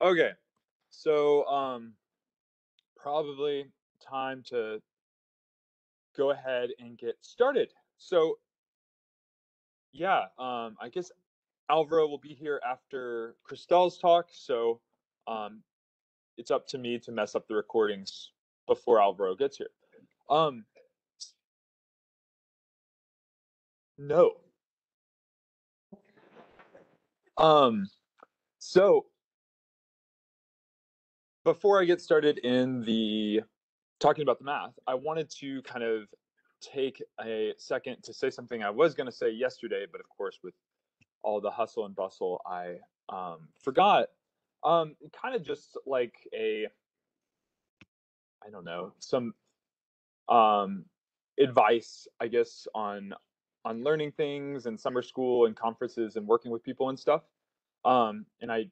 Okay. So um probably time to go ahead and get started. So yeah, um I guess Alvaro will be here after Christelle's talk, so um it's up to me to mess up the recordings before Alvaro gets here. Um no. Um so before I get started in the talking about the math, I wanted to kind of take a second to say something I was going to say yesterday, but of course, with all the hustle and bustle, I um, forgot. Um, kind of just like a, I don't know, some um, advice, I guess, on on learning things and summer school and conferences and working with people and stuff. Um, and I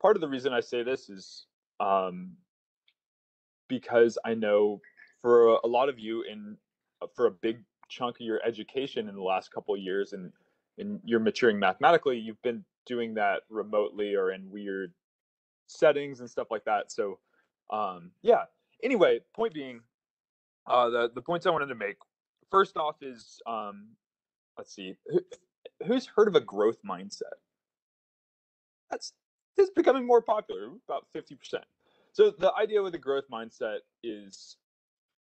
part of the reason I say this is um, because I know for a, lot of you in uh, for a big chunk of your education in the last couple of years and and you're maturing mathematically, you've been doing that remotely or in weird settings and stuff like that. So um, yeah. Anyway, point being, uh, the the points I wanted to make first off is um, let's see, who, who's heard of a growth mindset? That's is becoming more popular, about 50%. So the idea with the growth mindset is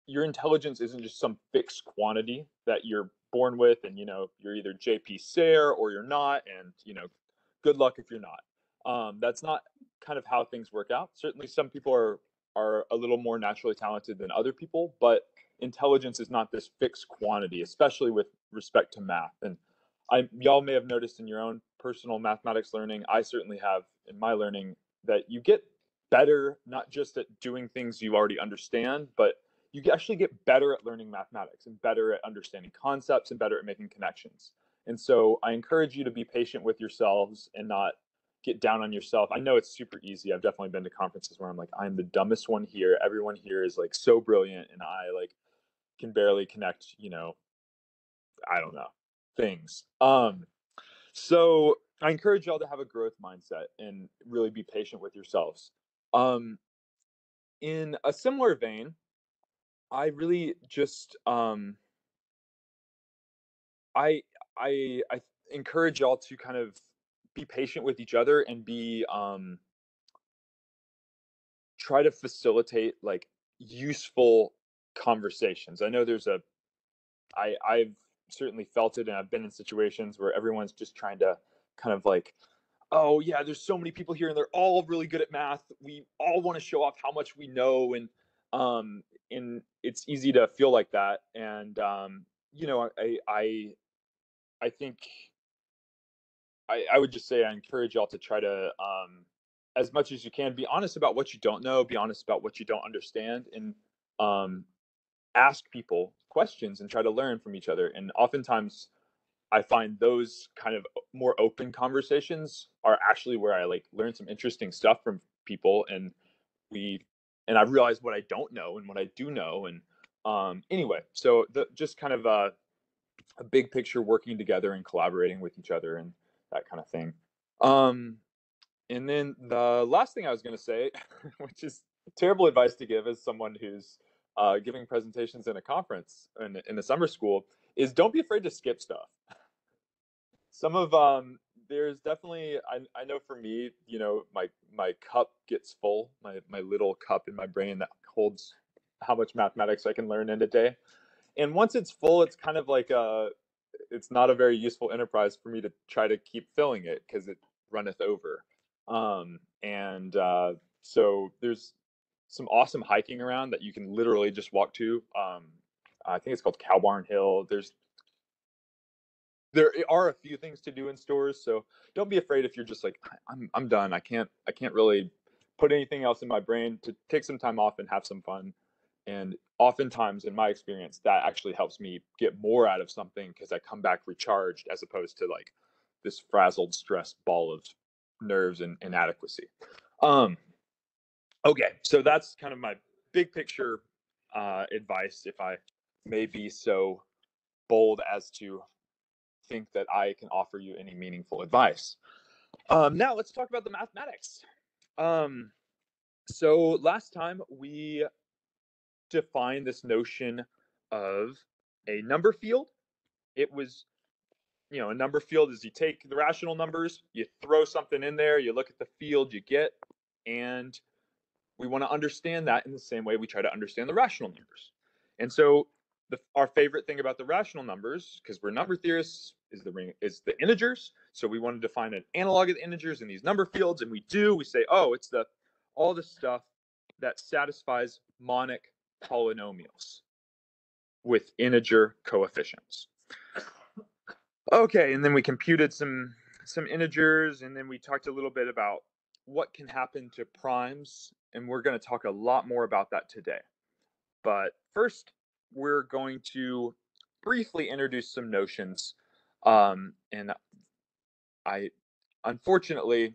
your intelligence isn't just some fixed quantity that you're born with and you know you're either JP Serre or you're not and you know good luck if you're not. Um, that's not kind of how things work out. Certainly some people are are a little more naturally talented than other people, but intelligence is not this fixed quantity, especially with respect to math. And I y'all may have noticed in your own personal mathematics learning, I certainly have in my learning that you get better not just at doing things you already understand, but you actually get better at learning mathematics and better at understanding concepts and better at making connections. And so I encourage you to be patient with yourselves and not get down on yourself. I know it's super easy. I've definitely been to conferences where I'm like, I'm the dumbest one here. Everyone here is like so brilliant and I like can barely connect, you know, I don't know, things. Um so I encourage y'all to have a growth mindset and really be patient with yourselves. Um, in a similar vein, I really just um, I I I encourage y'all to kind of be patient with each other and be um, try to facilitate like useful conversations. I know there's a I I've certainly felt it and I've been in situations where everyone's just trying to kind of like oh yeah there's so many people here and they're all really good at math. We all want to show off how much we know and um and it's easy to feel like that and um you know i i i think i i would just say i encourage y'all to try to um as much as you can be honest about what you don't know be honest about what you don't understand and um ask people questions and try to learn from each other and oftentimes I find those kind of more open conversations are actually where I like learn some interesting stuff from people and we and I realize what I don't know and what I do know and um anyway so the just kind of a, a big picture working together and collaborating with each other and that kind of thing. Um and then the last thing I was going to say which is terrible advice to give as someone who's uh, giving presentations in a conference in, in a summer school is don't be afraid to skip stuff. Some of um there's definitely I, I know for me you know my my cup gets full my my little cup in my brain that holds how much mathematics i can learn in a day. And once it's full it's kind of like a it's not a very useful enterprise for me to try to keep filling it because it runneth over. Um and uh so there's some awesome hiking around that you can literally just walk to um i think it's called cow barn hill. There's there are a few things to do in stores so don't be afraid if you're just like i'm i'm done. I can't i can't really put anything else in my brain to take some time off and have some fun. And oftentimes in my experience that actually helps me get more out of something because i come back recharged as opposed to like this frazzled stressed ball of nerves and inadequacy. Um okay so that's kind of my big picture uh advice if i may be so bold as to think that I can offer you any meaningful advice. Um, now let's talk about the mathematics. Um, so last time we defined this notion of a number field. It was, you know, a number field is you take the rational numbers, you throw something in there, you look at the field you get, and we want to understand that in the same way we try to understand the rational numbers. And so the, our favorite thing about the rational numbers, because we're number theorists, is the ring is the integers. So we want to define an analog of the integers in these number fields, and we do. We say, oh, it's the all the stuff that satisfies monic polynomials with integer coefficients. Okay, and then we computed some some integers, and then we talked a little bit about what can happen to primes, and we're going to talk a lot more about that today. But first, we're going to briefly introduce some notions, um, and I unfortunately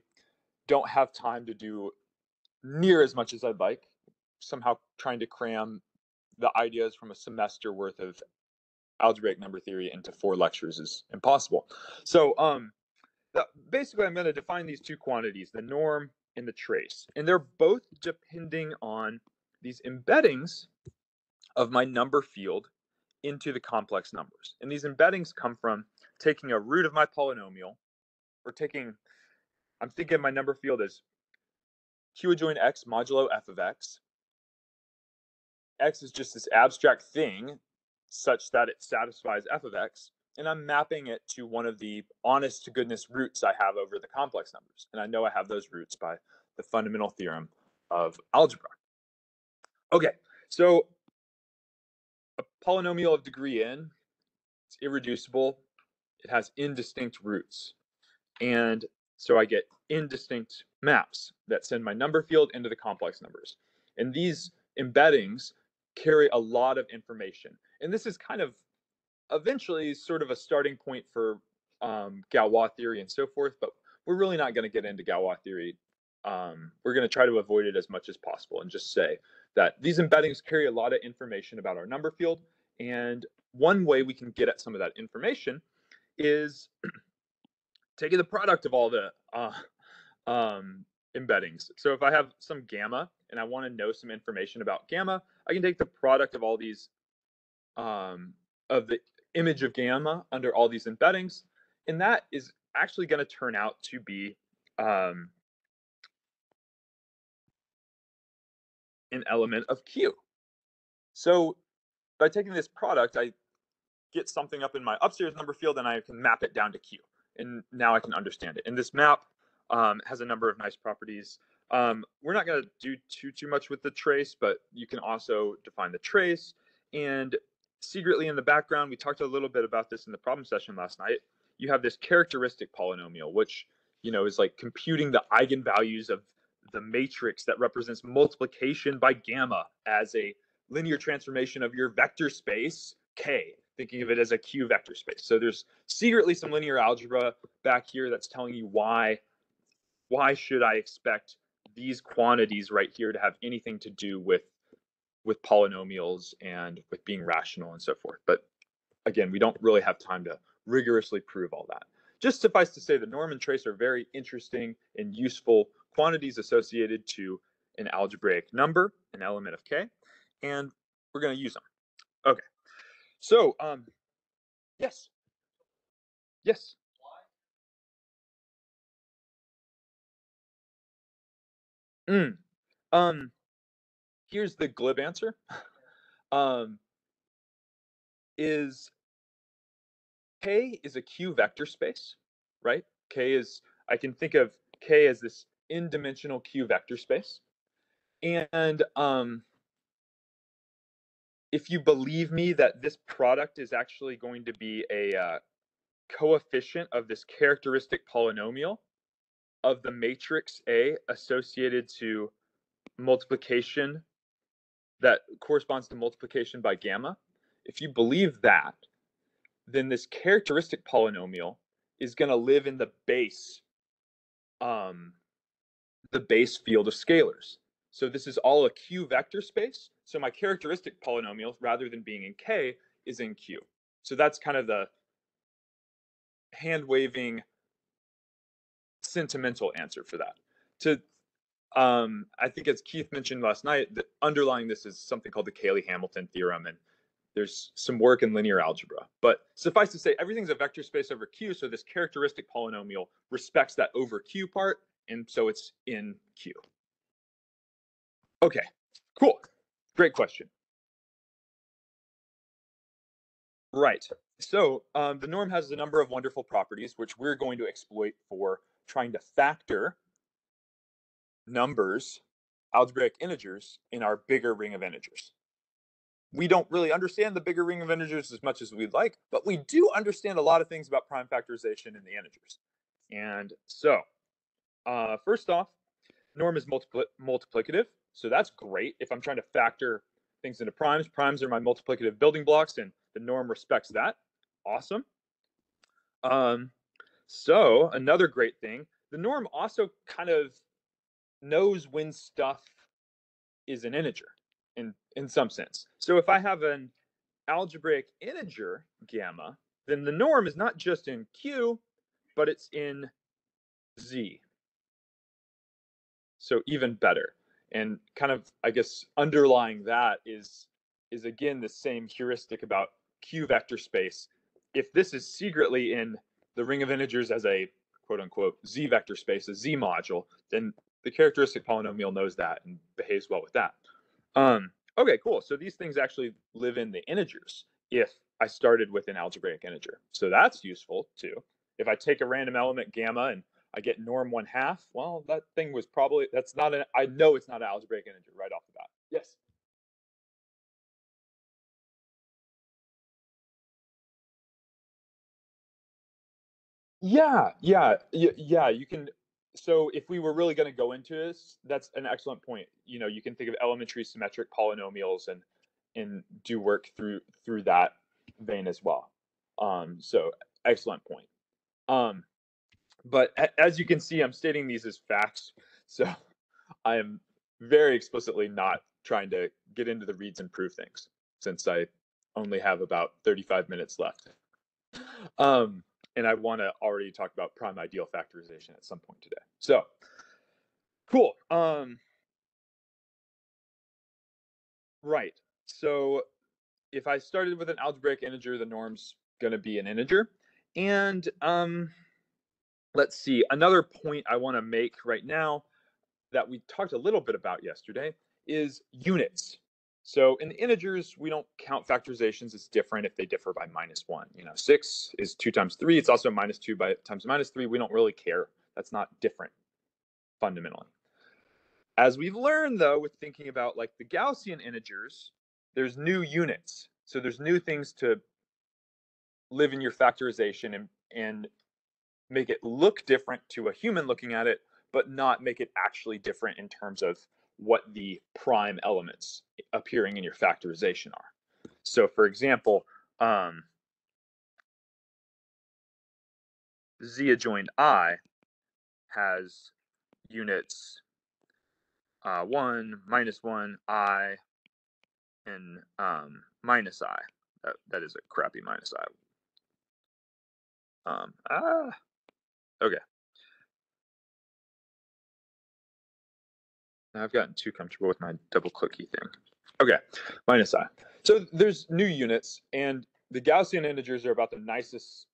don't have time to do near as much as I'd like. Somehow trying to cram the ideas from a semester worth of algebraic number theory into four lectures is impossible. So um, basically, I'm going to define these two quantities, the norm and the trace. And they're both depending on these embeddings of my number field into the complex numbers. And these embeddings come from taking a root of my polynomial or taking, I'm thinking my number field is q adjoin x modulo f of x x is just this abstract thing such that it satisfies f of x, and I'm mapping it to one of the honest to goodness roots I have over the complex numbers. And I know I have those roots by the fundamental theorem of algebra. Okay, so a polynomial of degree n, it's irreducible. It has indistinct roots. And so I get indistinct maps that send my number field into the complex numbers. And these embeddings carry a lot of information. And this is kind of eventually sort of a starting point for um, Galois theory and so forth, but we're really not going to get into Galois theory. Um, we're going to try to avoid it as much as possible and just say that these embeddings carry a lot of information about our number field. And one way we can get at some of that information is taking the product of all the uh, um, embeddings. So if I have some gamma and I want to know some information about gamma, I can take the product of all these, um, of the image of gamma under all these embeddings, and that is actually going to turn out to be um, an element of Q. So by taking this product, I get something up in my upstairs number field and I can map it down to Q. And now I can understand it. And this map um, has a number of nice properties. Um, we're not going to do too too much with the trace, but you can also define the trace. And secretly in the background, we talked a little bit about this in the problem session last night. You have this characteristic polynomial, which you know is like computing the eigenvalues of the matrix that represents multiplication by gamma as a linear transformation of your vector space K, thinking of it as a Q vector space. So there's secretly some linear algebra back here that's telling you why why should I expect these quantities right here to have anything to do with with polynomials and with being rational and so forth. But again, we don't really have time to rigorously prove all that. Just suffice to say, the norm and trace are very interesting and useful quantities associated to an algebraic number, an element of k, and we're going to use them. Okay, so um, yes, yes. Mm. Um, here's the glib answer. um, is K is a Q vector space, right? K is I can think of K as this n-dimensional Q vector space. And um, if you believe me that this product is actually going to be a uh, coefficient of this characteristic polynomial, of the matrix A associated to multiplication that corresponds to multiplication by gamma, if you believe that, then this characteristic polynomial is going to live in the base, um, the base field of scalars. So this is all a Q vector space. So my characteristic polynomial, rather than being in K, is in Q. So that's kind of the hand waving sentimental answer for that. To um, I think as Keith mentioned last night, the underlying this is something called the Cayley-Hamilton theorem, and there's some work in linear algebra. But suffice to say, everything's a vector space over Q, so this characteristic polynomial respects that over Q part, and so it's in Q. Okay, cool. Great question. Right. So um, the norm has a number of wonderful properties, which we're going to exploit for trying to factor numbers, algebraic integers, in our bigger ring of integers. We don't really understand the bigger ring of integers as much as we'd like, but we do understand a lot of things about prime factorization in the integers. And so, uh, first off, norm is multipli multiplicative. So that's great. If I'm trying to factor things into primes, primes are my multiplicative building blocks, and the norm respects that. Awesome. Um, so another great thing, the norm also kind of knows when stuff is an integer in in some sense. So if I have an algebraic integer gamma, then the norm is not just in Q, but it's in Z. So even better. And kind of I guess underlying that is is again the same heuristic about Q vector space. If this is secretly in the ring of integers as a quote unquote Z vector space, a Z module, then the characteristic polynomial knows that and behaves well with that. Um, okay, cool. So these things actually live in the integers if I started with an algebraic integer. So that's useful too. If I take a random element gamma and I get norm one half, well, that thing was probably, that's not an, I know it's not an algebraic integer right off the bat. Yes. Yeah, yeah, yeah. You can. So if we were really going to go into this, that's an excellent point. You know, you can think of elementary symmetric polynomials and and do work through through that vein as well. Um, so excellent point. Um, but as you can see, I'm stating these as facts. So I am very explicitly not trying to get into the reads and prove things since I only have about 35 minutes left. Um, and I want to already talk about prime ideal factorization at some point today. So cool. Um, right. So if I started with an algebraic integer, the norm's going to be an integer. And um, let's see, another point I want to make right now that we talked a little bit about yesterday is units. So in the integers, we don't count factorizations. It's different if they differ by minus one. You know, six is two times three. It's also minus two by times minus three. We don't really care. That's not different fundamentally. As we've learned though, with thinking about like the Gaussian integers, there's new units. So there's new things to live in your factorization and, and make it look different to a human looking at it, but not make it actually different in terms of what the prime elements appearing in your factorization are. So for example, um, z adjoined i has units uh, 1, minus 1, i, and um, minus i. That, that is a crappy minus i. Um, ah, okay. I've gotten too comfortable with my double clicky thing. Okay, minus i. So there's new units, and the Gaussian integers are about the nicest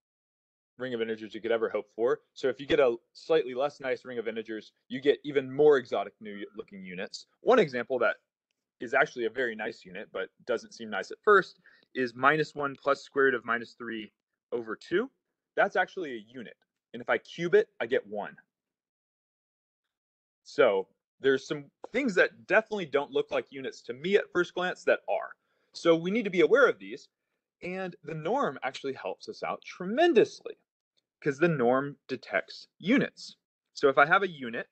ring of integers you could ever hope for. So if you get a slightly less nice ring of integers, you get even more exotic new looking units. One example that is actually a very nice unit, but doesn't seem nice at first, is minus 1 plus square root of minus 3 over 2. That's actually a unit. And if I cube it, I get 1. So there's some things that definitely don't look like units to me at first glance that are. So we need to be aware of these. And the norm actually helps us out tremendously because the norm detects units. So if I have a unit,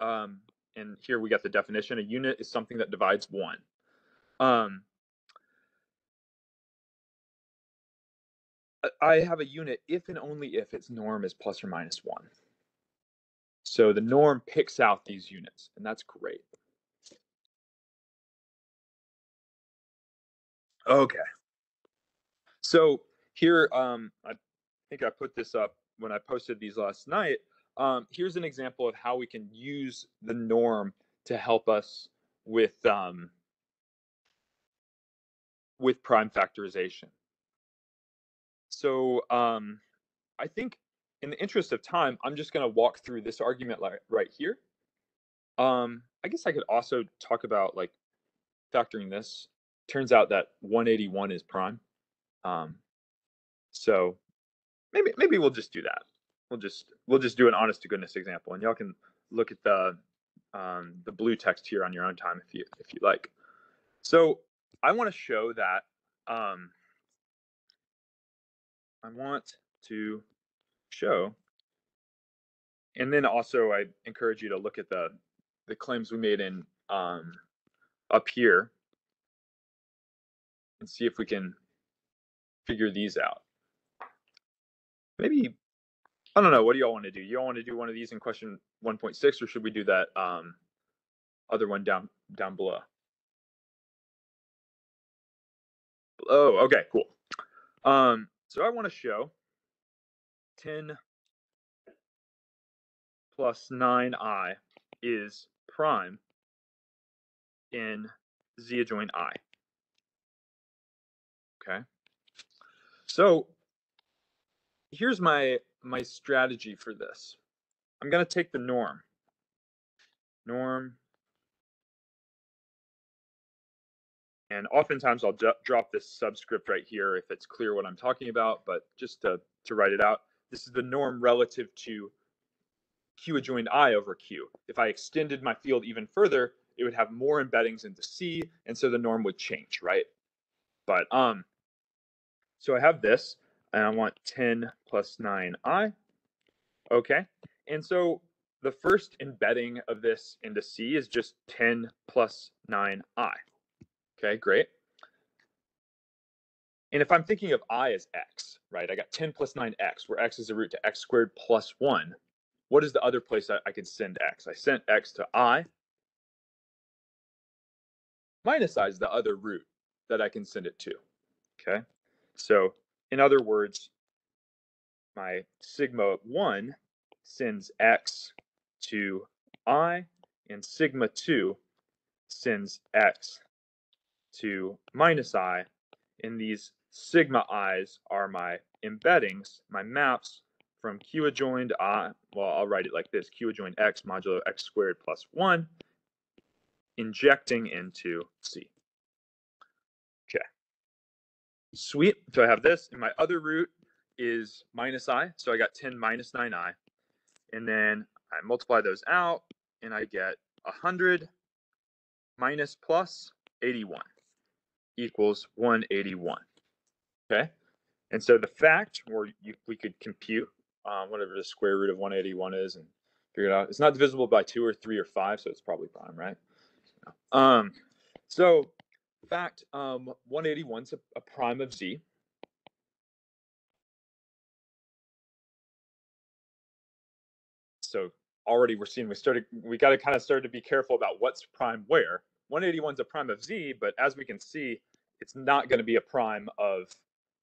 um, and here we got the definition, a unit is something that divides one. Um, I have a unit if and only if its norm is plus or minus one. So the norm picks out these units, and that's great. Okay. So here, um, I think I put this up when I posted these last night. um, here's an example of how we can use the norm to help us with um, with prime factorization. So um, I think in the interest of time, I'm just going to walk through this argument right here. Um, I guess I could also talk about like factoring this. Turns out that 181 is prime. Um, so maybe maybe we'll just do that. We'll just we'll just do an honest to goodness example, and y'all can look at the um, the blue text here on your own time if you if you like. So I want to show that um, I want to show, and then also I encourage you to look at the the claims we made in um, up here and see if we can figure these out. Maybe I don't know. What do y'all want to do? You all want to do one of these in question 1.6, or should we do that um, other one down down below? Oh, okay, cool. Um, so I want to show 10 plus 9i is prime in z adjoint i. Okay. So here's my my strategy for this. I'm going to take the norm. Norm. And oftentimes I'll drop this subscript right here if it's clear what I'm talking about, but just to, to write it out, this is the norm relative to Q adjoined I over Q. If I extended my field even further, it would have more embeddings into C, and so the norm would change, right? But um, so I have this, and I want 10 plus 9i. Okay, and so the first embedding of this into C is just 10 plus 9i. Okay, great. And if I'm thinking of i as x, right, I got 10 plus 9x, where x is a root to x squared plus 1. What is the other place I, I can send x? I sent x to i. Minus i is the other root that I can send it to. Okay, so in other words, my sigma 1 sends x to i, and sigma 2 sends x to minus i, and these sigma i's are my embeddings, my maps from q adjoined i, well, I'll write it like this, q adjoined x modulo x squared plus 1, injecting into C. Okay. Sweet. So I have this, and my other root is minus i. So I got 10 minus 9i. And then I multiply those out, and I get 100 minus plus 81 equals 181. Okay. And so the fact, or you, we could compute um, whatever the square root of 181 is and figure it out. It's not divisible by 2 or 3 or 5, so it's probably prime, right? Um, so fact, um, 181 is a, a prime of z. So already we're seeing we started we got to kind of start to be careful about what's prime where. 181 is a prime of z, but as we can see, it's not going to be a prime of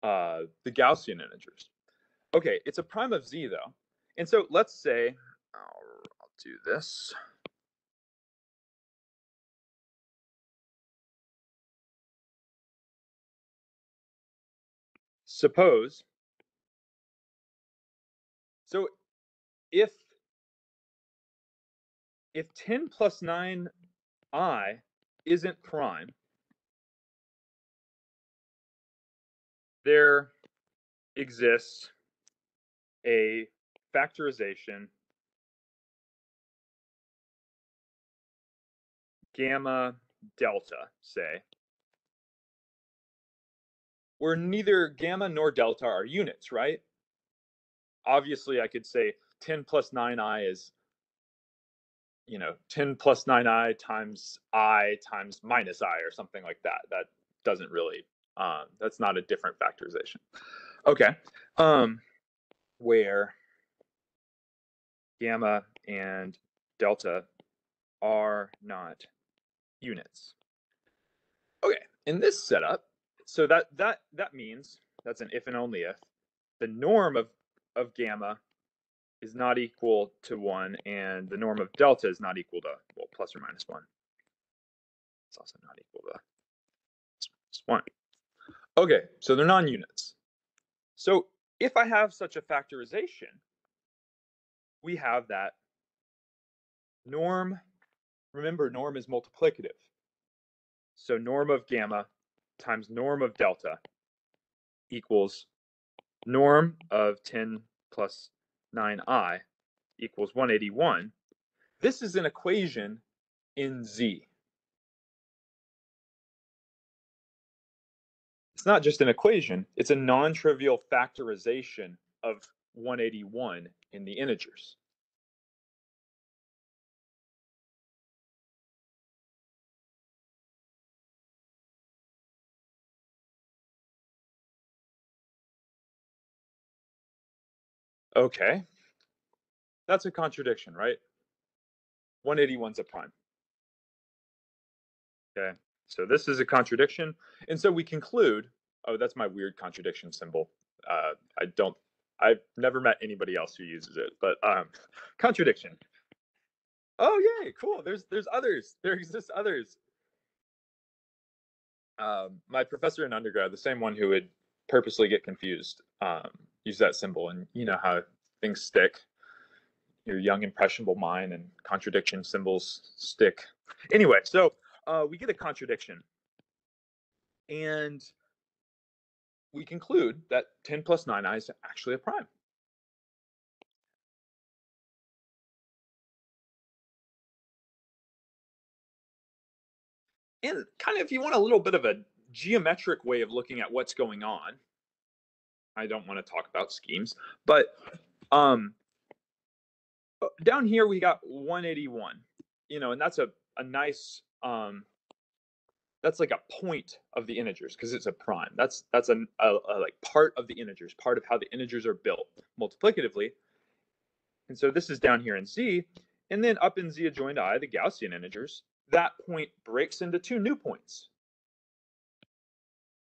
uh, the Gaussian integers. Okay, it's a prime of z though. And so let's say, I'll, I'll do this. Suppose, so if if 10 plus 9i isn't prime, there exists a factorization gamma delta, say, where neither gamma nor delta are units, right? Obviously, I could say 10 plus 9i is you know 10 plus 9i times i times minus i or something like that that doesn't really um, that's not a different factorization. Okay um, where gamma and delta are not units. Okay in this setup so that that that means that's an if and only if the norm of of gamma is not equal to 1, and the norm of delta is not equal to, well, plus or minus 1. It's also not equal to 1. Okay, so they're non-units. So if I have such a factorization, we have that norm, remember norm is multiplicative. So norm of gamma times norm of delta equals norm of 10 plus 9i equals 181. This is an equation in Z. It's not just an equation, it's a non-trivial factorization of 181 in the integers. Okay. That's a contradiction, right? 181's a prime. Okay. So this is a contradiction. And so we conclude, oh, that's my weird contradiction symbol. Uh, I don't, I've never met anybody else who uses it, but um, contradiction. Oh, yay, cool. There's, there's others. There exist others. Um, my professor in undergrad, the same one who would purposely get confused, um, use that symbol. And you know how things stick. Your young, impressionable mind and contradiction symbols stick. Anyway, so uh, we get a contradiction. And we conclude that 10 plus 9i is actually a prime. And kind of, if you want a little bit of a geometric way of looking at what's going on, I don't want to talk about schemes, but um, uh, down here we got 181, you know, and that's a, a nice um, that's like a point of the integers because it's a prime. That's that's a, a, a, like part of the integers, part of how the integers are built multiplicatively. And so this is down here in Z, and then up in Z adjoined I, the Gaussian integers, that point breaks into two new points.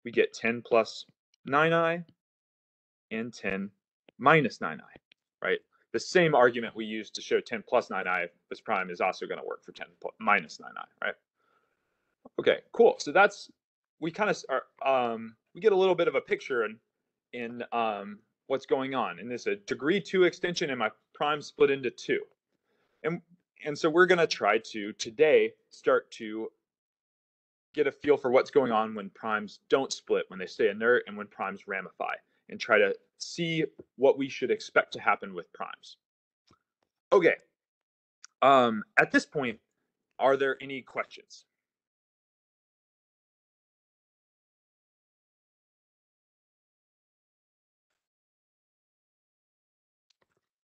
We get 10 plus 9i and 10 minus 9i, right? The same argument we used to show 10 plus 9i as prime is also going to work for 10 minus 9i, right? Okay, cool. So that's we kind of are um, we get a little bit of a picture in in um, what's going on. And there's a degree two extension, and my prime split into two. And and so we're going to try to today start to get a feel for what's going on when primes don't split, when they stay inert, and when primes ramify, and try to see what we should expect to happen with primes. Okay. Um, at this point, are there any questions?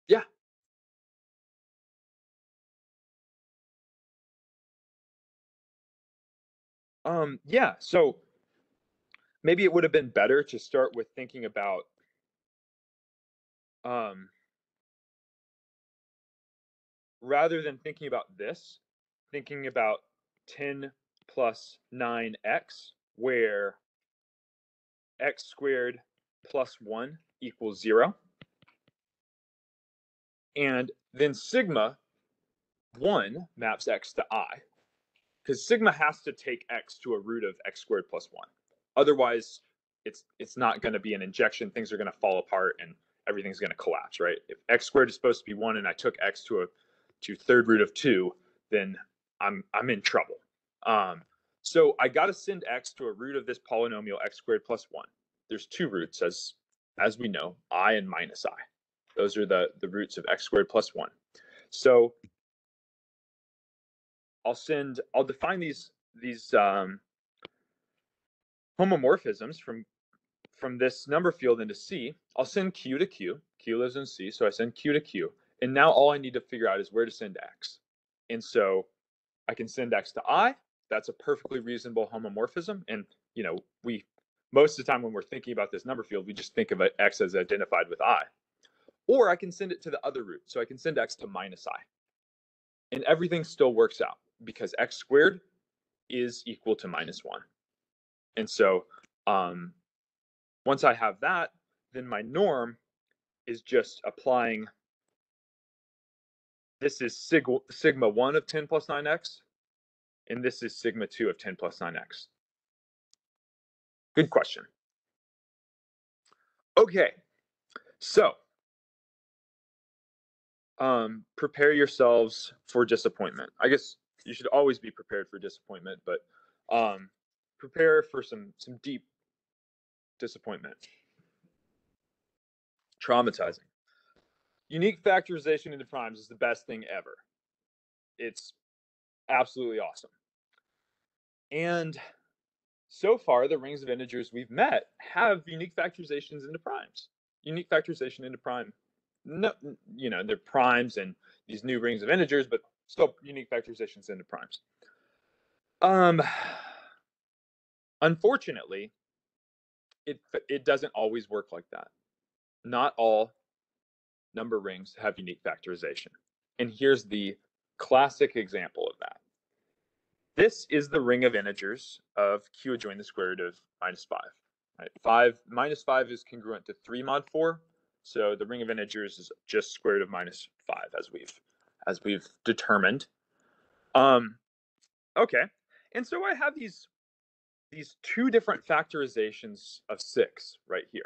Yeah. Um, yeah, so maybe it would have been better to start with thinking about um rather than thinking about this, thinking about 10 plus 9x, where x squared plus 1 equals 0. And then sigma 1 maps x to i, because sigma has to take x to a root of x squared plus 1. Otherwise, it's it's not going to be an injection. Things are going to fall apart and everything's going to collapse, right? If x squared is supposed to be 1 and I took x to a to third root of 2, then I'm I'm in trouble. Um, so I got to send x to a root of this polynomial x squared plus 1. There's two roots as as we know, i and minus i. Those are the, the roots of x squared plus 1. So I'll send, I'll define these, these um, homomorphisms from, from this number field into C. I'll send Q to Q. Q lives in C, so I send Q to Q. And now all I need to figure out is where to send X. And so I can send X to I. That's a perfectly reasonable homomorphism. And, you know, we, most of the time when we're thinking about this number field, we just think of X as identified with I. Or I can send it to the other root. So I can send x to minus i. And everything still works out because x squared is equal to minus 1. And so um, once I have that, then my norm is just applying this is sigma, sigma 1 of 10 plus 9x, and this is sigma 2 of 10 plus 9x? Good question. Okay, so um, prepare yourselves for disappointment. I guess you should always be prepared for disappointment, but um, prepare for some some deep disappointment. Traumatizing. Unique factorization into primes is the best thing ever. It's absolutely awesome. And so far, the rings of integers we've met have unique factorizations into primes. Unique factorization into prime. No, you know, they're primes and these new rings of integers, but still unique factorizations into primes. Um, unfortunately, it it doesn't always work like that. Not all number rings have unique factorization. And here's the classic example of that. This is the ring of integers of q adjoin the square root of minus 5. Right? 5 minus 5 is congruent to 3 mod 4. So the ring of integers is just square root of minus 5 as we've as we've determined. Um, okay. And so I have these these two different factorizations of 6 right here.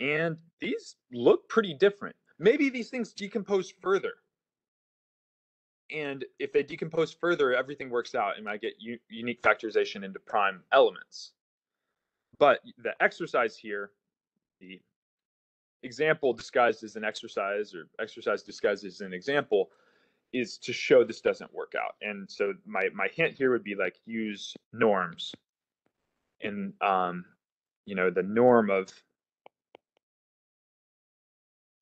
And these look pretty different. Maybe these things decompose further. And if they decompose further, everything works out and I get unique factorization into prime elements. But the exercise here, the example disguised as an exercise or exercise disguised as an example, is to show this doesn't work out. And so my, my hint here would be like use norms. And, um, you know, the norm of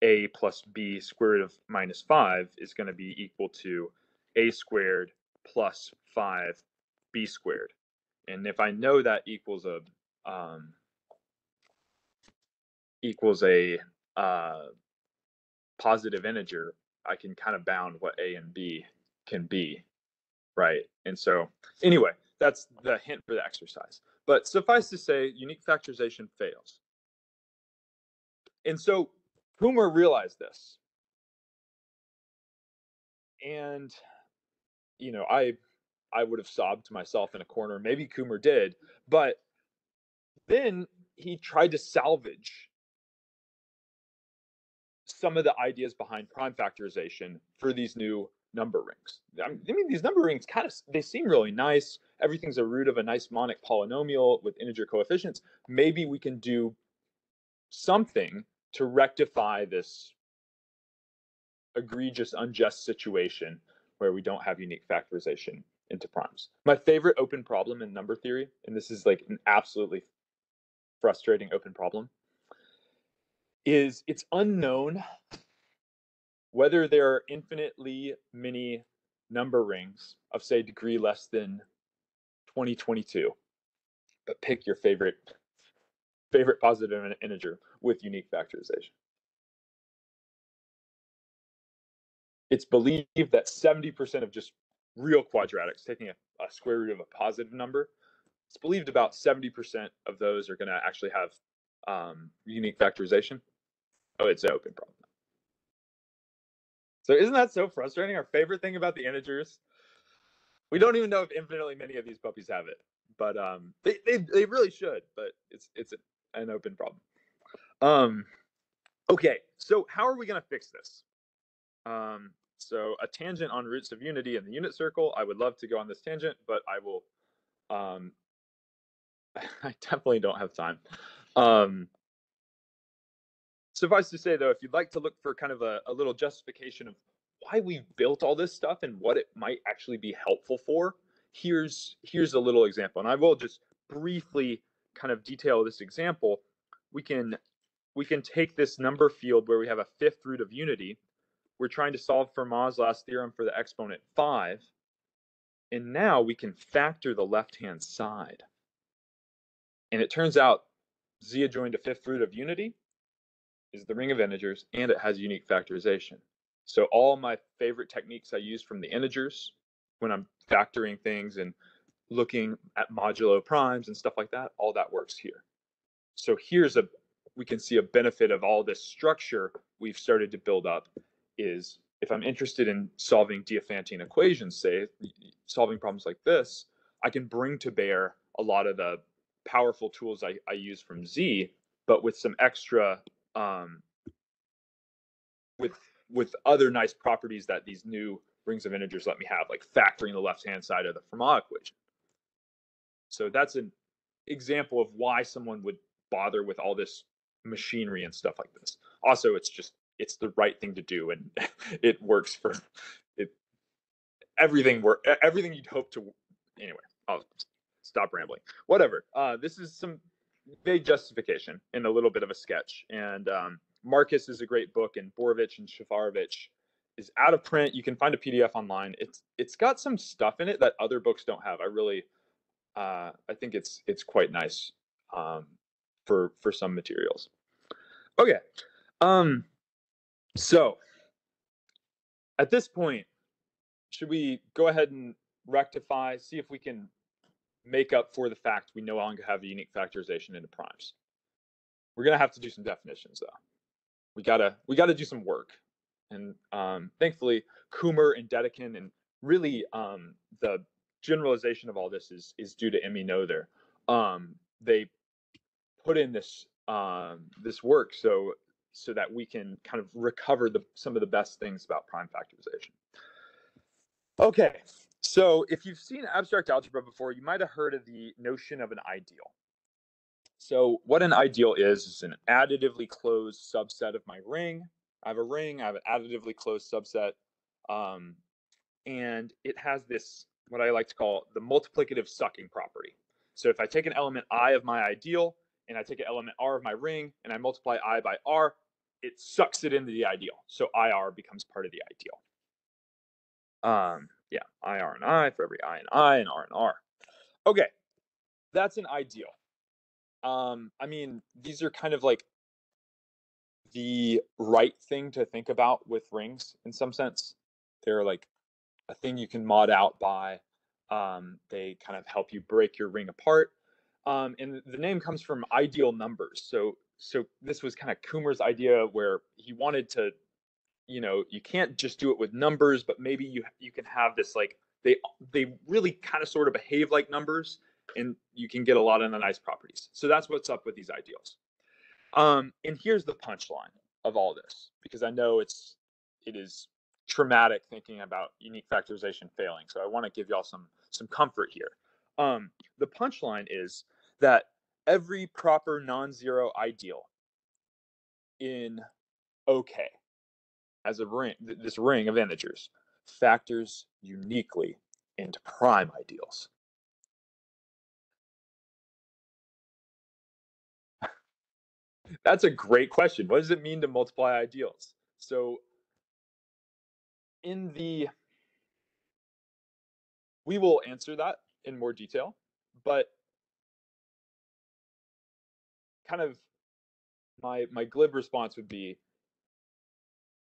a plus b square root of minus 5 is going to be equal to a squared plus 5b squared. And if I know that equals a um, equals a uh, positive integer, I can kind of bound what a and b can be, right? And so anyway, that's the hint for the exercise. But suffice to say, unique factorization fails. And so Kummer realized this. And you know, I I would have sobbed to myself in a corner. Maybe Kummer did, but then he tried to salvage some of the ideas behind prime factorization for these new number rings. I mean, these number rings kind of they seem really nice. Everything's a root of a nice monic polynomial with integer coefficients. Maybe we can do something to rectify this egregious, unjust situation where we don't have unique factorization into primes. My favorite open problem in number theory, and this is like an absolutely frustrating open problem, is it's unknown whether there are infinitely many number rings of say degree less than 2022 but pick your favorite favorite positive integer with unique factorization. It's believed that 70% of just real quadratics, taking a, a, square root of a positive number, it's believed about 70% of those are going to actually have um, unique factorization. Oh, it's an open problem. So isn't that so frustrating? Our favorite thing about the integers, we don't even know if infinitely many of these puppies have it, but um, they, they, they really should, but it's, it's an open problem. Um, okay, so how are we going to fix this? Um, so a tangent on roots of unity in the unit circle. I would love to go on this tangent, but I will. Um, I definitely don't have time. Um, suffice to say, though, if you'd like to look for kind of a, a little justification of why we built all this stuff and what it might actually be helpful for, here's here's a little example, and I will just briefly kind of detail this example, we can we can take this number field where we have a fifth root of unity. We're trying to solve Fermat's last theorem for the exponent 5. And now we can factor the left-hand side. And it turns out z adjoined a fifth root of unity is the ring of integers, and it has unique factorization. So all my favorite techniques I use from the integers when I'm factoring things and looking at modulo primes and stuff like that, all that works here. So here's a we can see a benefit of all this structure we've started to build up is if I'm interested in solving Diophantine equations, say solving problems like this, I can bring to bear a lot of the powerful tools I, I use from Z, but with some extra um, with with other nice properties that these new rings of integers let me have, like factoring the left hand side of the Fermat equation. So that's an example of why someone would bother with all this machinery and stuff like this. Also, it's just it's the right thing to do, and it works for it. Everything work. Everything you'd hope to. Anyway, I'll stop rambling. Whatever. Uh, this is some vague justification and a little bit of a sketch. And um, Marcus is a great book, and Borevich and Shafarevich is out of print. You can find a PDF online. It's it's got some stuff in it that other books don't have. I really, uh, I think it's it's quite nice um, for for some materials. Okay, um, so at this point, should we go ahead and rectify? See if we can make up for the fact we no longer have a unique factorization into primes. We're gonna have to do some definitions though. We gotta we gotta do some work, and um, thankfully Kummer and Dedekind and really um, the generalization of all this is is due to Emmy Noether. Um, they put in this um, this work so so that we can kind of recover the some of the best things about prime factorization. Okay, so if you've seen abstract algebra before, you might have heard of the notion of an ideal. So what an ideal is, is an additively closed subset of my ring. I have a ring, I have an additively closed subset, um, and it has this, what I like to call the multiplicative sucking property. So if I take an element i of my ideal, and I take an element r of my ring, and I multiply i by r, it sucks it into the ideal. So IR becomes part of the ideal. Um, yeah, IR and I for every I and I and R and R. Okay, that's an ideal. Um, I mean, these are kind of like the right thing to think about with rings in some sense. They're like a thing you can mod out by. Um, they kind of help you break your ring apart. Um, and the name comes from ideal numbers. So, so this was kind of Kummer's idea where he wanted to you know you can't just do it with numbers but maybe you you can have this like they they really kind of sort of behave like numbers and you can get a lot of nice properties. So that's what's up with these ideals. Um and here's the punchline of all this because i know it's it is traumatic thinking about unique factorization failing so i want to give y'all some some comfort here. Um the punchline is that every proper non-zero ideal in okay as a ring, this ring of integers factors uniquely into prime ideals. That's a great question. What does it mean to multiply ideals? So in the we will answer that in more detail, but kind of my my glib response would be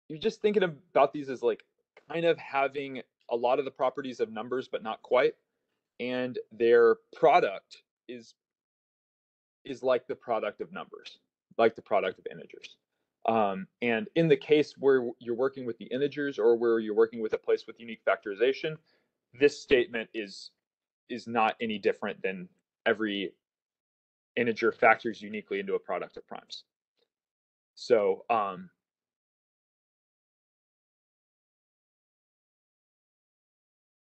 you're just thinking about these as like kind of having a lot of the properties of numbers but not quite and their product is is like the product of numbers like the product of integers. Um, and in the case where you're working with the integers or where you're working with a place with unique factorization this statement is is not any different than every integer factors uniquely into a product of primes. So um,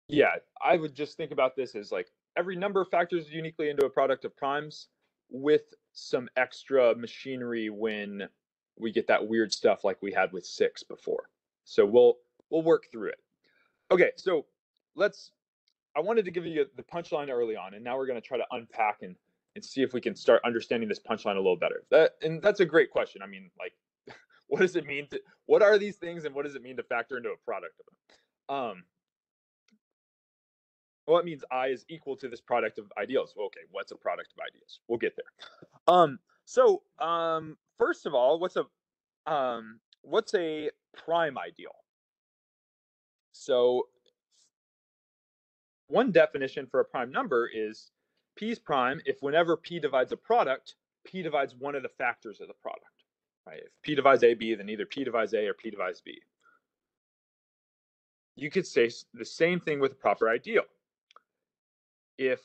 Yeah, I would just think about this as like every number factors uniquely into a product of primes with some extra machinery when we get that weird stuff like we had with six before. So we'll we'll work through it. Okay, so let's I wanted to give you the punchline early on, and now we're going to try to unpack and and see if we can start understanding this punchline a little better. That and that's a great question. I mean, like, what does it mean to what are these things, and what does it mean to factor into a product of them? Um, well, it means I is equal to this product of ideals. Okay, what's a product of ideals? We'll get there. Um, so um, first of all, what's a um, what's a prime ideal? So one definition for a prime number is p is prime if whenever p divides a product, p divides one of the factors of the product. Right? If p divides ab, then either p divides a or p divides b. You could say the same thing with a proper ideal. If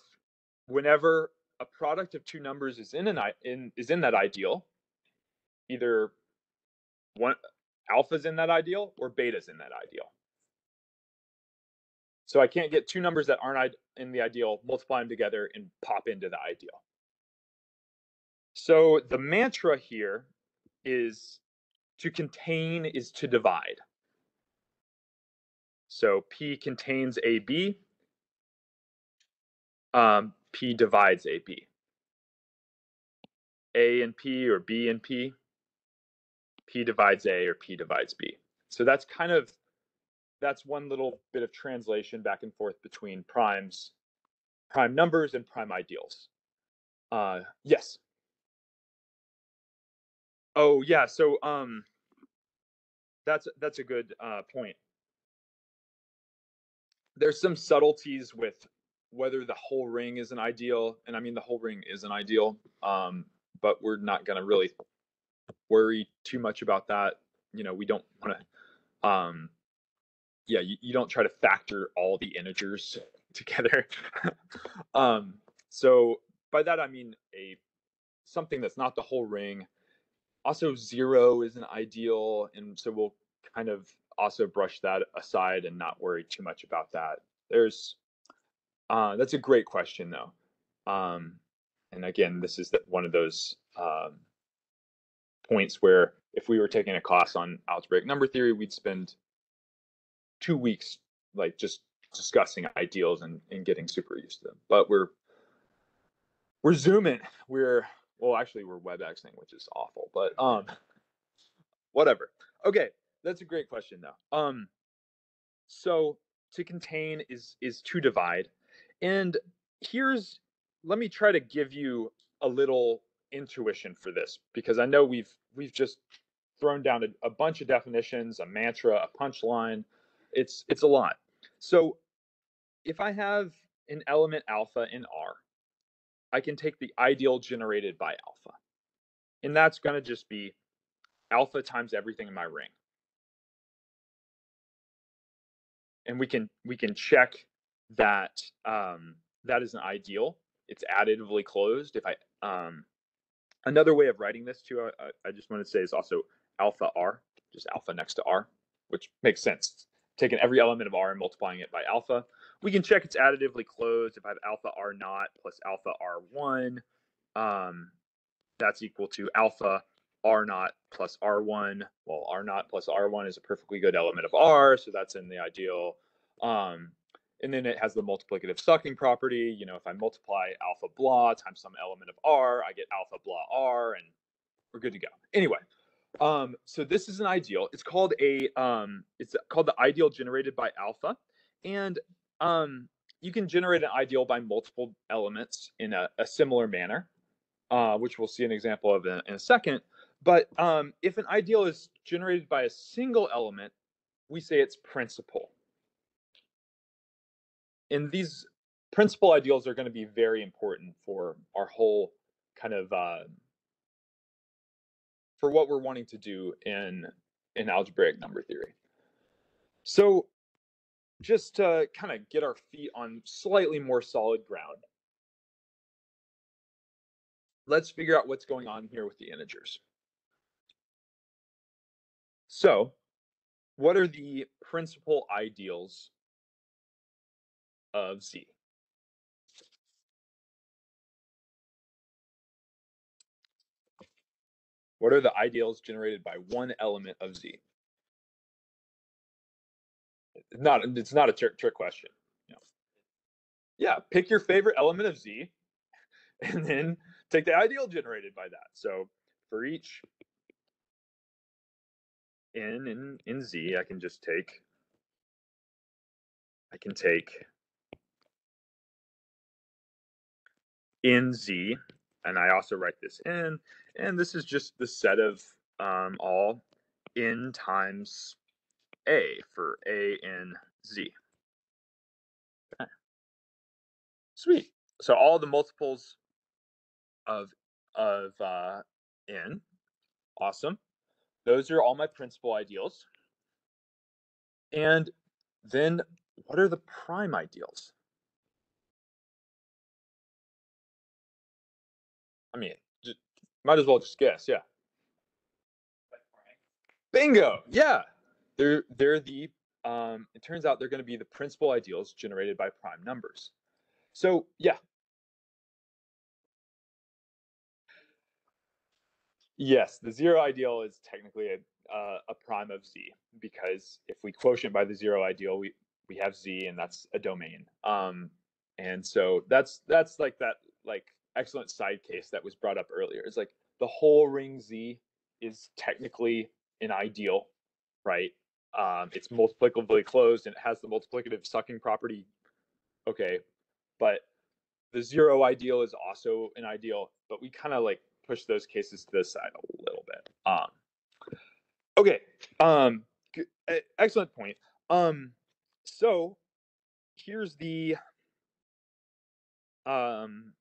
whenever a product of two numbers is in an in is in that ideal, either one alpha's in that ideal or beta's in that ideal. So I can't get two numbers that aren't in the ideal, multiply them together, and pop into the ideal. So the mantra here is to contain is to divide. So P contains AB, um, P divides AB. A and P or B and P, P divides A or P divides B. So that's kind of, that's one little bit of translation back and forth between primes, prime numbers and prime ideals. Uh, yes. Oh yeah, so um, that's that's a good uh, point. There's some subtleties with whether the whole ring is an ideal, and I mean the whole ring is an ideal, um, but we're not going to really worry too much about that. You know, we don't want to. Um, yeah, you, you don't try to factor all the integers together. um, so by that I mean a something that's not the whole ring also zero is an ideal and so we'll kind of also brush that aside and not worry too much about that there's uh, that's a great question though um, and again this is the, one of those um, points where if we were taking a class on algebraic number theory we'd spend two weeks like just discussing ideals and, and getting super used to them but we're we're zooming we're well, actually, we're WebExing, which is awful, but um, whatever. Okay, that's a great question though. Um, so to contain is is to divide, and here's let me try to give you a little intuition for this because I know we've we've just thrown down a, a bunch of definitions, a mantra, a punchline. It's it's a lot. So if I have an element alpha in R, I can take the ideal generated by alpha. And that's going to just be alpha times everything in my ring. And we can we can check that um, that is an ideal. It's additively closed. If I um, another way of writing this too, I, I just want to say is also alpha r, just alpha next to r, which makes sense. Taking every element of r and multiplying it by alpha. We can check it's additively closed. If I have alpha R naught plus alpha R1, um, that's equal to alpha R naught plus R1. Well, R naught plus R1 is a perfectly good element of R, so that's in the ideal. Um, and then it has the multiplicative sucking property. You know, if I multiply alpha blah times some element of R, I get alpha blah R, and we're good to go. Anyway, um, so this is an ideal. It's called a um, it's called the ideal generated by alpha, and um, you can generate an ideal by multiple elements in a, a similar manner, uh, which we'll see an example of in, in a second. But um, if an ideal is generated by a single element, we say it's principal. And these principal ideals are going to be very important for our whole kind of uh, for what we're wanting to do in in algebraic number theory. So just to kind of get our feet on slightly more solid ground, let's figure out what's going on here with the integers. So, what are the principal ideals of Z? What are the ideals generated by one element of Z? not it's not a trick trick question. Know. Yeah, pick your favorite element of Z, and then take the ideal generated by that. So for each n in in Z, I can just take I can take in Z, and I also write this in, and this is just the set of um, all n times a for A in Z. Okay. Sweet. So all the multiples of of uh, n. Awesome. Those are all my principal ideals. And then what are the prime ideals? I mean, just, might as well just guess, yeah. Bingo. Yeah. They're they're the um it turns out they're going to be the principal ideals generated by prime numbers. So, yeah. Yes, the zero ideal is technically a uh, a prime of z because if we quotient by the zero ideal, we we have z and that's a domain. Um and so that's that's like that like excellent side case that was brought up earlier. It's like the whole ring z is technically an ideal, right? Um, it's multiplicably closed and it has the multiplicative sucking property. Okay, but the zero ideal is also an ideal, but we kind of like push those cases to the side a little bit. Um, okay, um, excellent point. Um, so here's the um,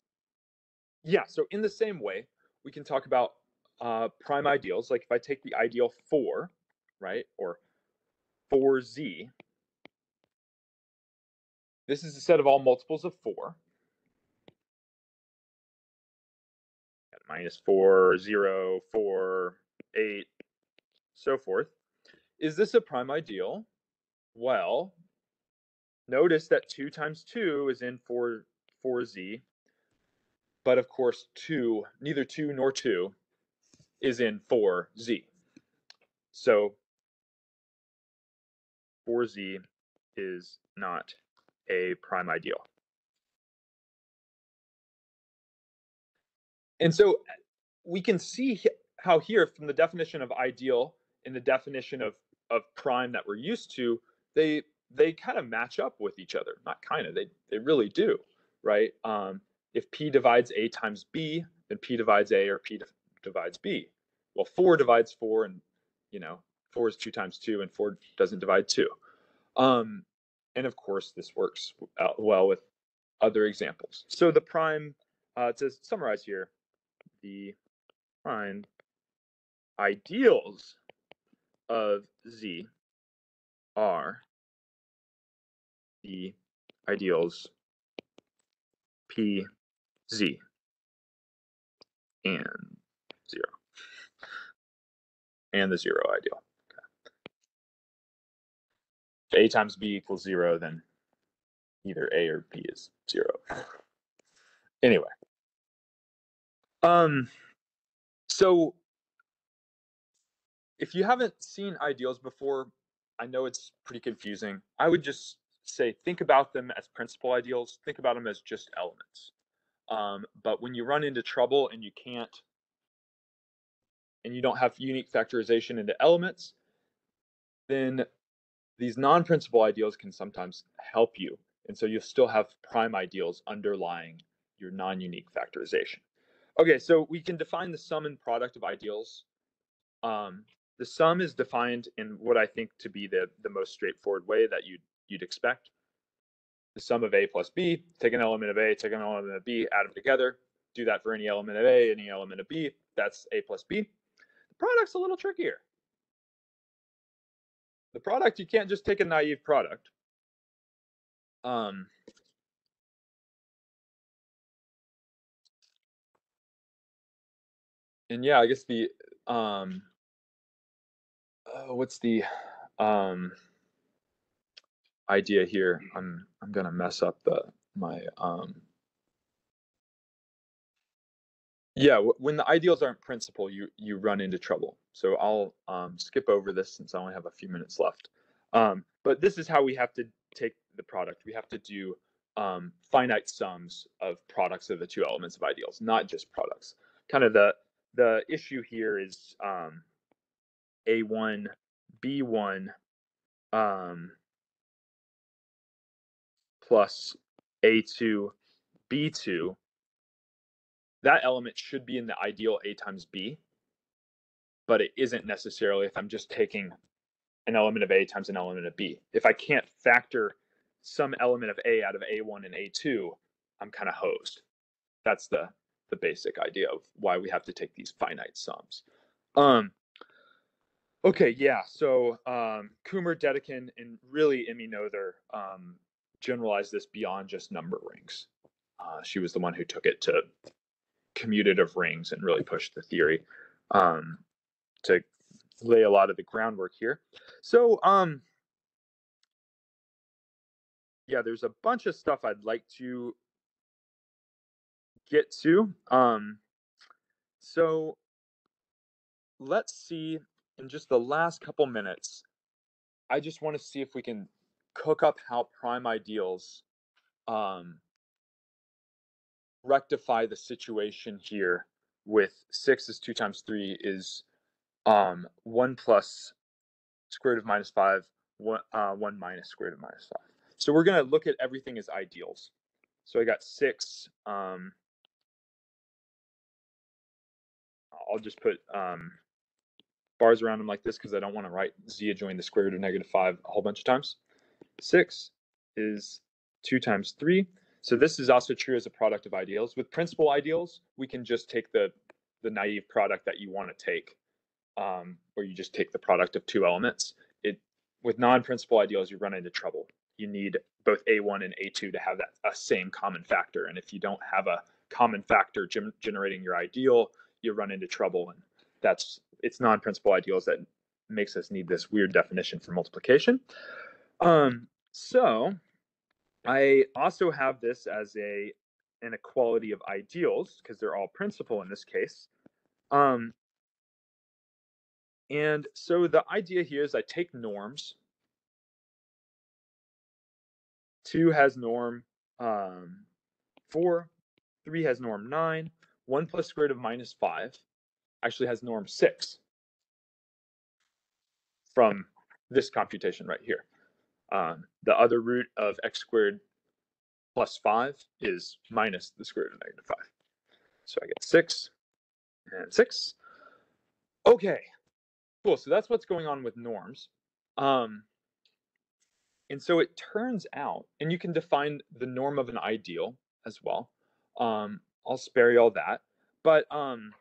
yeah. So in the same way, we can talk about uh, prime ideals. Like if I take the ideal four, right, or 4z, this is a set of all multiples of 4. Minus 4, 0, 4, 8, so forth. Is this a prime ideal? Well, notice that 2 times 2 is in 4, 4z, but of course 2, neither 2 nor 2 is in 4z. So 4z is not a prime ideal. And so we can see how here from the definition of ideal and the definition of, of prime that we're used to, they they kind of match up with each other. Not kind of, they, they really do, right? Um, if P divides A times B, then P divides A or P divides B. Well, four divides four, and you know, four is two times two, and four doesn't divide two. Um, and of course, this works well with other examples. So the prime, uh, to summarize here, the prime ideals of Z are the ideals P, Z, and zero and the zero ideal. Okay. A times B equals zero, then either A or B is zero. Anyway. Um, so if you haven't seen ideals before, I know it's pretty confusing. I would just say think about them as principal ideals, think about them as just elements. Um, but when you run into trouble and you can't and you don't have unique factorization into elements, then these non-principal ideals can sometimes help you. And so you'll still have prime ideals underlying your non-unique factorization. Okay, so we can define the sum and product of ideals. Um, the sum is defined in what I think to be the, the most straightforward way that you'd, you'd expect. The sum of A plus B, take an element of A, take an element of B, add them together. Do that for any element of A, any element of B. That's A plus B The product's a little trickier. The product, you can't just take a naive product. Um, and yeah, I guess the um, uh, what's the um, idea here? I'm I'm gonna mess up the my um, yeah, when the ideals aren't principal, you you run into trouble. So I'll um, skip over this since I only have a few minutes left. Um, but this is how we have to take the product. We have to do um, finite sums of products of the two elements of ideals, not just products. Kind of the the issue here is um, A1, B1 um, plus A2, B2 that element should be in the ideal A times B, but it isn't necessarily if I'm just taking an element of A times an element of B. If I can't factor some element of A out of A1 and A2, I'm kind of hosed. That's the the basic idea of why we have to take these finite sums. Um, okay, yeah. So um, Kummer, Dedekind, and really Emmy Noether um, generalized this beyond just number rings. Uh, she was the one who took it to commutative rings and really pushed the theory um, to lay a lot of the groundwork here. So, um, yeah, there's a bunch of stuff I'd like to get to. Um, so let's see in just the last couple minutes. I just want to see if we can cook up how prime ideals um, rectify the situation here with six is two times three is um, one plus square root of minus five, one, uh, one minus square root of minus five. So we're going to look at everything as ideals. So I got six. Um, I'll just put um, bars around them like this because I don't want to write z adjoining the square root of negative 5 a whole bunch of times. 6 is 2 times 3. So this is also true as a product of ideals. With principal ideals, we can just take the, the naive product that you want to take, um, or you just take the product of two elements. It With non-principal ideals, you run into trouble. You need both A1 and A2 to have that a same common factor. And if you don't have a common factor generating your ideal, you run into trouble. And that's it's non-principal ideals that makes us need this weird definition for multiplication. Um, so I also have this as a an equality of ideals because they're all principal in this case. Um, and so the idea here is I take norms. Two has norm um, four, three has norm nine, one plus square root of minus five actually has norm six from this computation right here. Um, the other root of x squared plus 5 is minus the square root of negative 5. So I get 6 and 6. Okay, cool. So that's what's going on with norms. Um, and so it turns out, and you can define the norm of an ideal as well. Um, I'll spare you all that. But um,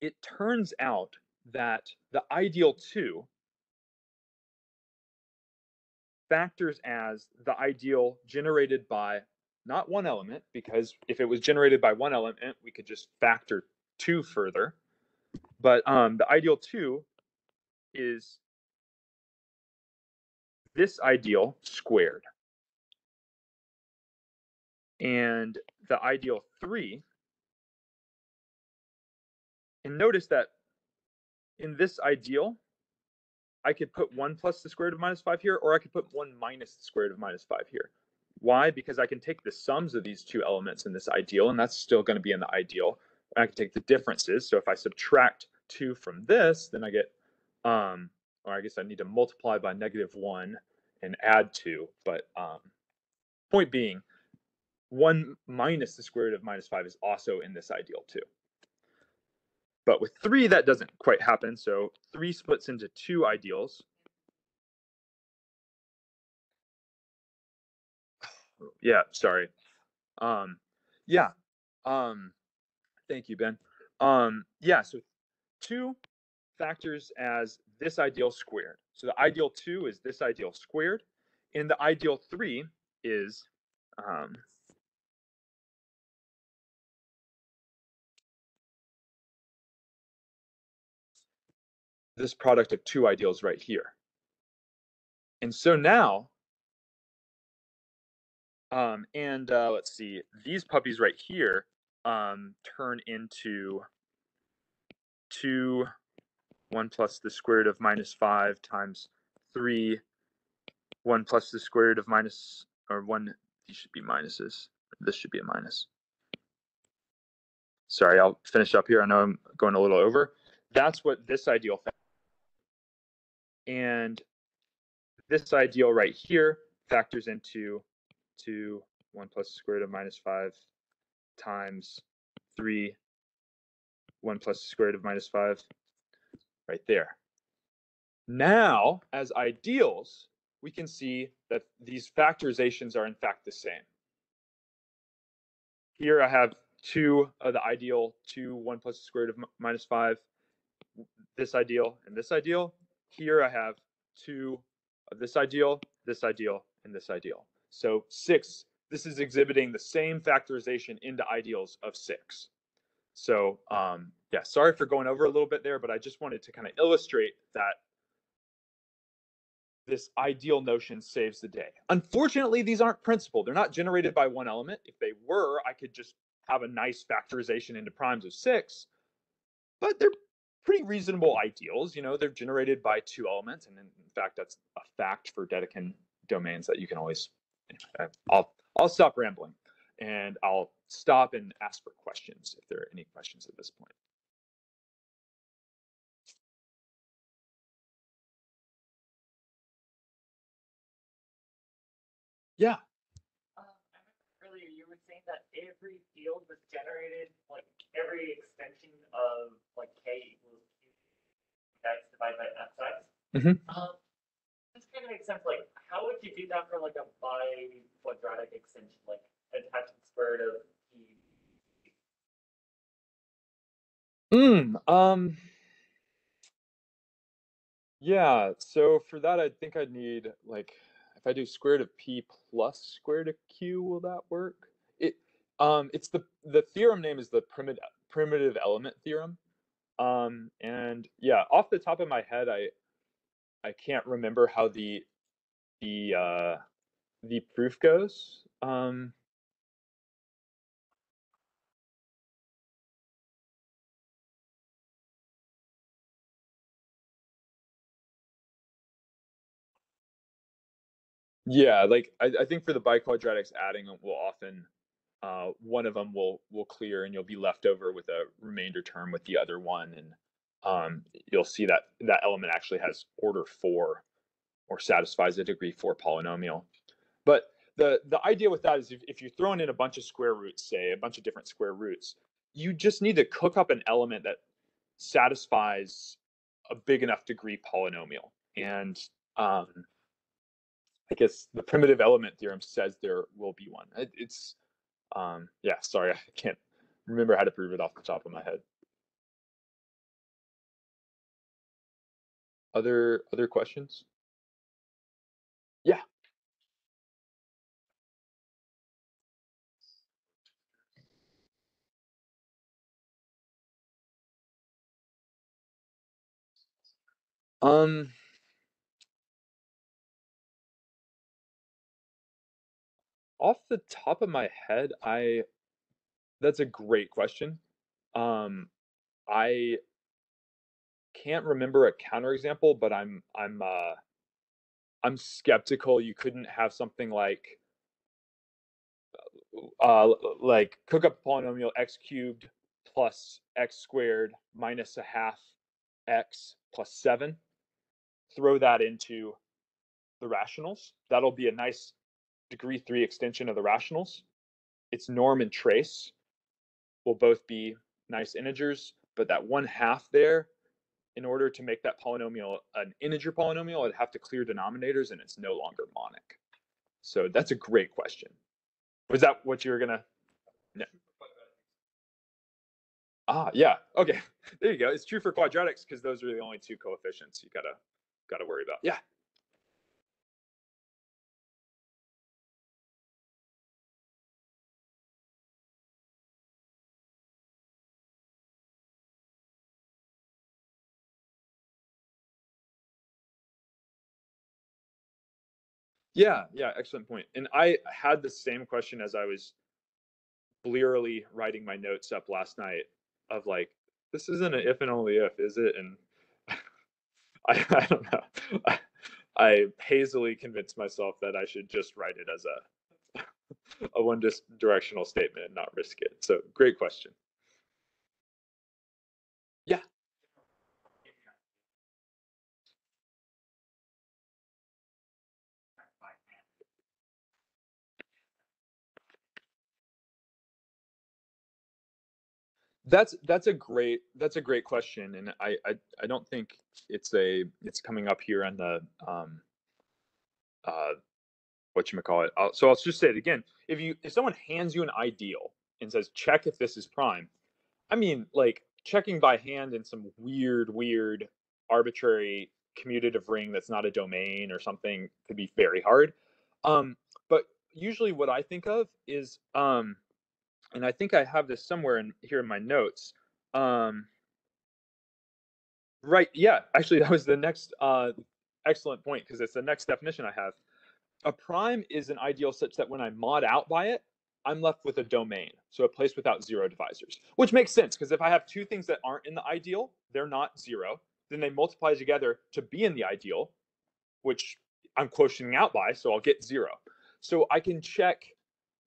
it turns out that the ideal 2 factors as the ideal generated by not one element, because if it was generated by one element, we could just factor two further. But um, the ideal two is this ideal squared. And the ideal three, and notice that in this ideal, I could put 1 plus the square root of minus 5 here, or I could put 1 minus the square root of minus 5 here. Why? Because I can take the sums of these two elements in this ideal, and that's still going to be in the ideal. I can take the differences. So if I subtract 2 from this, then I get, um, or I guess I need to multiply by negative 1 and add 2. But um, point being, 1 minus the square root of minus 5 is also in this ideal too. But with three, that doesn't quite happen. So three splits into two ideals. Yeah, sorry. Um, yeah. Um, thank you, Ben. Um, yeah, so two factors as this ideal squared. So the ideal two is this ideal squared, and the ideal three is um, this product of two ideals right here. And so now, um, and uh, let's see, these puppies right here um, turn into 2, 1 plus the square root of minus 5 times 3, 1 plus the square root of minus, or 1, these should be minuses. This should be a minus. Sorry, I'll finish up here. I know I'm going a little over. That's what this ideal and this ideal right here factors into 2, 1 plus the square root of minus 5 times 3, 1 plus the square root of minus 5, right there. Now, as ideals, we can see that these factorizations are in fact the same. Here I have two of the ideal, two, one plus the square root of minus five, this ideal, and this ideal. Here I have two of this ideal, this ideal, and this ideal. So six, this is exhibiting the same factorization into ideals of six. So um, yeah, sorry for going over a little bit there, but I just wanted to kind of illustrate that this ideal notion saves the day. Unfortunately, these aren't principal. They're not generated by one element. If they were, I could just have a nice factorization into primes of six, but they're pretty reasonable ideals. You know, they're generated by two elements. And in, fact, that's a fact for Dedekind domains that you can always, I'll, I'll stop rambling and I'll stop and ask for questions if there are any questions at this point. Yeah. Um, earlier you were saying that every field was generated, like every extension of like k equals x divided by fx. Mhm. Um, this kind of makes sense. Like, how would you do that for like a bi-quadratic extension, like attaching square root of p? Mm, um, yeah, so for that, I think I'd need like if I do square root of p plus square root of q, will that work? It um it's the the theorem name is the primitive primitive element theorem. Um and yeah, off the top of my head, I I can't remember how the the uh the proof goes. Um Yeah, like I, I think for the biquadratics, adding will often uh, one of them will will clear, and you'll be left over with a remainder term with the other one, and um, you'll see that that element actually has order four, or satisfies a degree four polynomial. But the the idea with that is if, if you're throwing in a bunch of square roots, say a bunch of different square roots, you just need to cook up an element that satisfies a big enough degree polynomial, and um, I guess the primitive element theorem says there will be one. It, it's, um, yeah, sorry, I can't remember how to prove it off the top of my head. Other other questions? Yeah. Um. Off the top of my head, I that's a great question. Um, I can't remember a counterexample, but I'm I'm uh I'm skeptical you couldn't have something like uh like cook up a polynomial x cubed plus x squared minus a half x plus 7 throw that into the rationals that'll be a nice degree 3 extension of the rationals its norm and trace will both be nice integers but that one half there in order to make that polynomial an integer polynomial i'd have to clear denominators and it's no longer monic so that's a great question was that what you were gonna? No. Ah, yeah. Okay, there you go. It's true for quadratics because those are the only two coefficients you gotta gotta worry about. Yeah. Yeah, yeah, excellent point. And I had the same question as I was blearily writing my notes up last night of like, this isn't an if and only if, is it? And I, I don't know. I, I hazily convinced myself that I should just write it as a a one directional statement and not risk it. So great question. Yeah. That's that's a great that's a great question, and I I, I don't think it's a it's coming up here on the um uh what you call it. So I'll just say it again. If you if someone hands you an ideal and says check if this is prime, I mean like checking by hand in some weird, weird, arbitrary commutative ring that's not a domain or something could be very hard. Um, but usually what I think of is, um, and I think I have this somewhere in here in my notes. Um, right. Yeah. Actually, that was the next uh, excellent point because it's the next definition I have. A prime is an ideal such that when I mod out by it, I'm left with a domain, so a place without zero divisors, which makes sense because if I have two things that aren't in the ideal, they're not zero, then they multiply together to be in the ideal, which I'm quotienting out by, so I'll get zero. So I can check.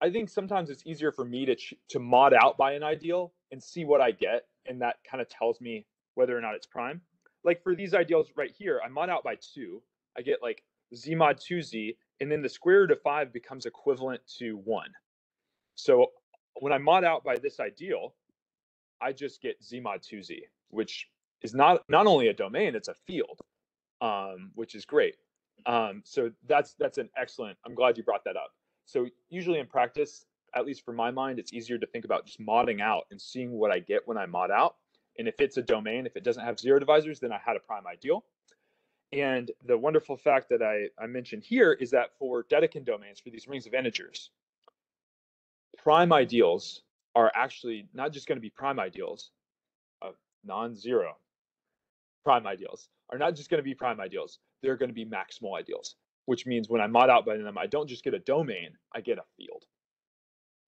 I think sometimes it's easier for me to to mod out by an ideal and see what I get, and that kind of tells me whether or not it's prime. Like for these ideals right here, I mod out by two. I get like z mod 2z, and then the square root of 5 becomes equivalent to 1. So when I mod out by this ideal, I just get z mod 2z, which is not not only a domain, it's a field, um, which is great. Um, so that's that's an excellent. I'm glad you brought that up. So usually in practice, at least for my mind, it's easier to think about just modding out and seeing what I get when I mod out. And if it's a domain, if it doesn't have zero divisors, then I had a prime ideal. And the wonderful fact that I, I mentioned here is that for Dedekind domains, for these rings of integers, prime ideals are actually not just going to be prime ideals of non-zero prime ideals are not just going to be prime ideals they're going to be maximal ideals which means when i mod out by them i don't just get a domain i get a field.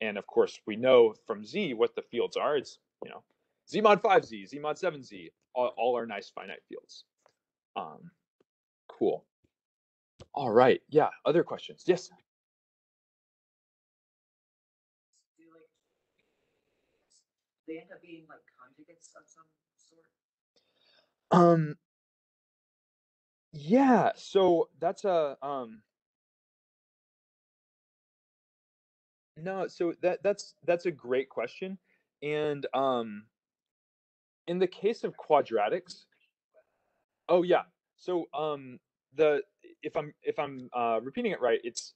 And of course we know from z what the fields are. It's you know z mod 5z z mod 7z all, all are nice finite fields. Um cool. All right yeah other questions? Yes. Do they end up being like conjugates of some sort? Um yeah, so that's a um no, so that that's that's a great question. And um in the case of quadratics, oh yeah. So um the if I'm if I'm uh repeating it right, it's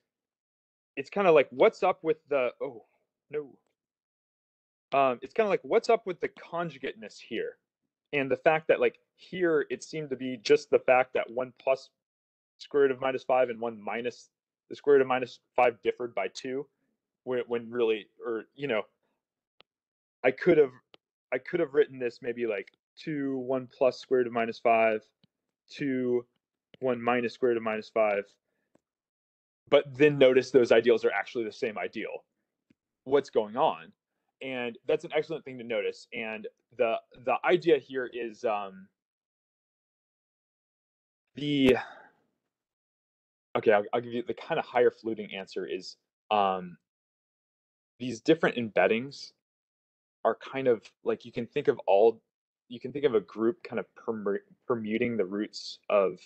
it's kind of like what's up with the oh no um, it's kind of like what's up with the conjugateness here and the fact that like here it seemed to be just the fact that one plus square root of minus five and one minus the square root of minus five differed by two when, when really or you know i could have i could have written this maybe like two one plus square root of minus five two one minus square root of minus five. But then notice those ideals are actually the same ideal. What's going on and that's an excellent thing to notice. And the the idea here is um, the okay. I'll, I'll, give you the kind of higher fluting answer is um, these different embeddings are kind of like you can think of all you can think of a group kind of permuting the roots of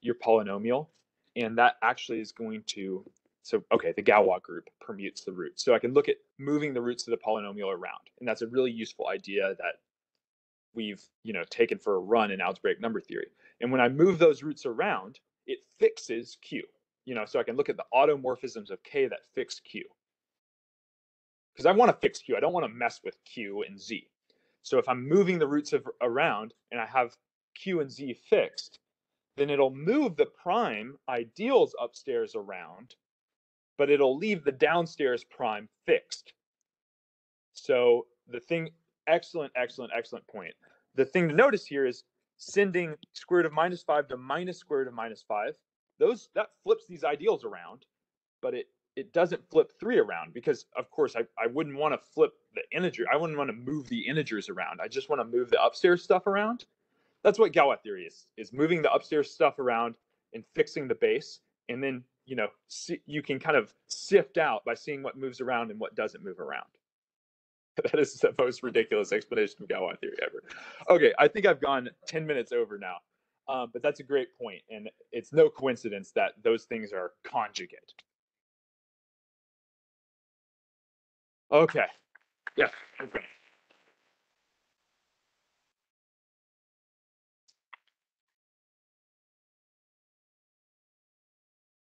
your polynomial and that actually is going to so, okay, the Galois group permutes the roots. So I can look at moving the roots of the polynomial around. And that's a really useful idea that we've, you know, taken for a run in algebraic number theory. And when I move those roots around, it fixes Q. You know, so I can look at the automorphisms of K that fix Q. Because I want to fix Q. I don't want to mess with Q and Z. So if I'm moving the roots of, around and I have Q and Z fixed, then it'll move the prime ideals upstairs around but it'll leave the downstairs prime fixed. So the thing, excellent, excellent, excellent point. The thing to notice here is sending square root of minus five to minus square root of minus five. Those that flips these ideals around, but it it doesn't flip three around because of course I, I wouldn't want to flip the integer. I wouldn't want to move the integers around. I just want to move the upstairs stuff around. That's what Galois theory is, is moving the upstairs stuff around and fixing the base and then you know see, you can kind of sift out by seeing what moves around and what doesn't move around. That is the most ridiculous explanation of Galois theory ever. Okay i think i've gone 10 minutes over now um, but that's a great point and it's no coincidence that those things are conjugate. Okay. Yeah okay